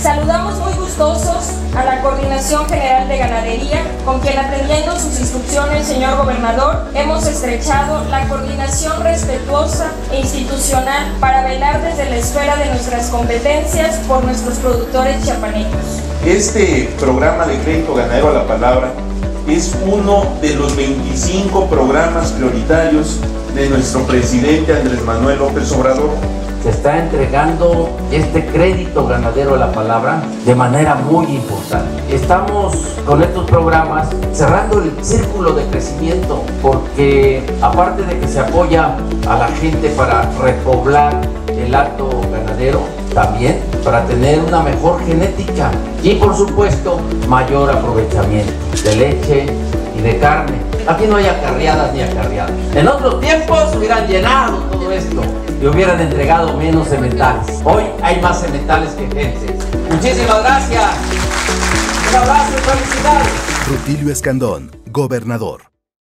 Saludamos muy gustosos a la Coordinación General de Ganadería, con quien atendiendo sus instrucciones, señor gobernador, hemos estrechado la coordinación respetuosa e institucional para velar desde la esfera de nuestras competencias por nuestros productores chiapanecos. Este programa de crédito ganadero a la palabra es uno de los 25 programas prioritarios de nuestro presidente Andrés Manuel López Obrador se está entregando este crédito ganadero a la palabra de manera muy importante. Estamos con estos programas cerrando el círculo de crecimiento porque aparte de que se apoya a la gente para repoblar el acto ganadero, también para tener una mejor genética y por supuesto mayor aprovechamiento de leche y de carne. Aquí no hay acarreadas ni acarreadas. En otros tiempos hubieran llenado todo esto y hubieran entregado menos cementales. Hoy hay más cementales que gente. Muchísimas gracias. Un abrazo y felicidades. Rutilio Escandón, gobernador.